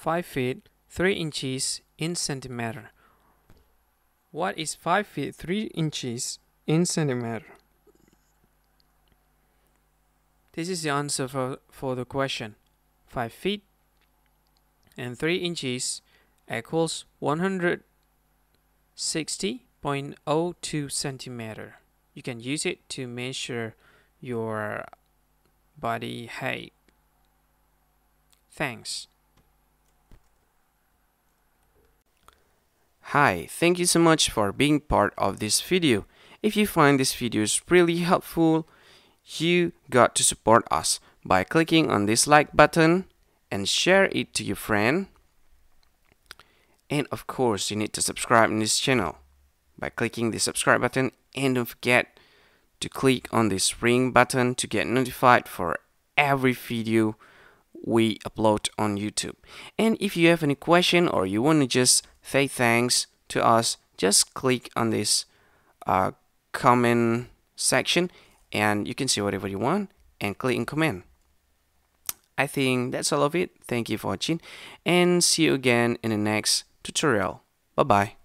5 feet 3 inches in centimeter. What is 5 feet 3 inches in centimeter? This is the answer for, for the question. 5 feet and 3 inches equals 160.02 centimeter. You can use it to measure your body height. Thanks. Hi, thank you so much for being part of this video. If you find this video is really helpful, you got to support us by clicking on this like button and share it to your friend. And of course, you need to subscribe in this channel by clicking the subscribe button and don't forget to click on this ring button to get notified for every video we upload on YouTube. And if you have any question or you want to just say thanks to us, just click on this uh, comment section and you can see whatever you want and click in comment. I think that's all of it. Thank you for watching and see you again in the next tutorial. Bye bye.